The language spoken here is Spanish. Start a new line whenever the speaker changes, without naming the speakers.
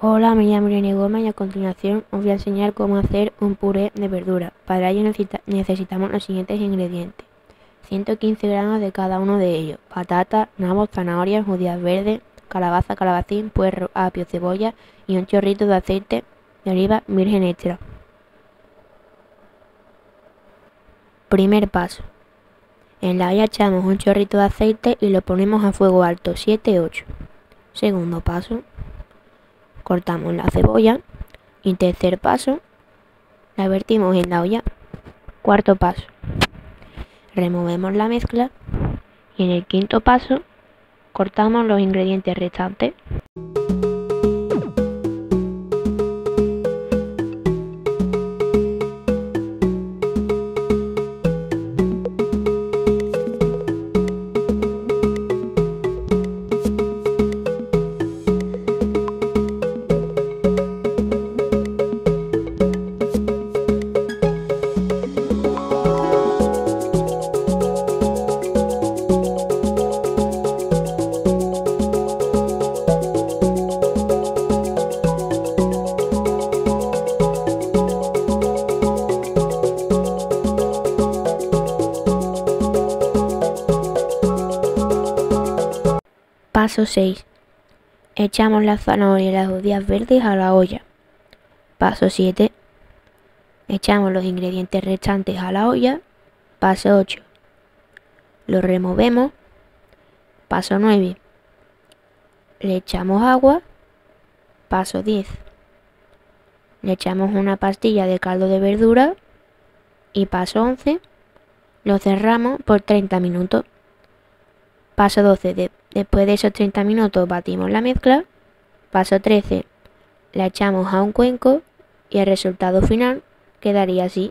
Hola, me llamo Irene Goma y a continuación os voy a enseñar cómo hacer un puré de verdura. Para ello necesita- necesitamos los siguientes ingredientes. 115 gramos de cada uno de ellos. Patata, nabos, zanahorias, judías verdes, calabaza, calabacín, puerro, apio, cebolla y un chorrito de aceite de oliva virgen extra. Primer paso. En la olla echamos un chorrito de aceite y lo ponemos a fuego alto, 7-8. Segundo paso. Cortamos la cebolla. Y tercer paso. La vertimos en la olla. Cuarto paso. Removemos la mezcla. Y en el quinto paso. Cortamos los ingredientes restantes. Paso 6. Echamos la zanahoria y las judías verdes a la olla. Paso 7. Echamos los ingredientes restantes a la olla. Paso 8. Lo removemos. Paso 9. Le echamos agua. Paso 10. Le echamos una pastilla de caldo de verdura. Y paso 11. Lo cerramos por 30 minutos. Paso 12. De Después de esos 30 minutos batimos la mezcla. Paso 13. La echamos a un cuenco y el resultado final quedaría así.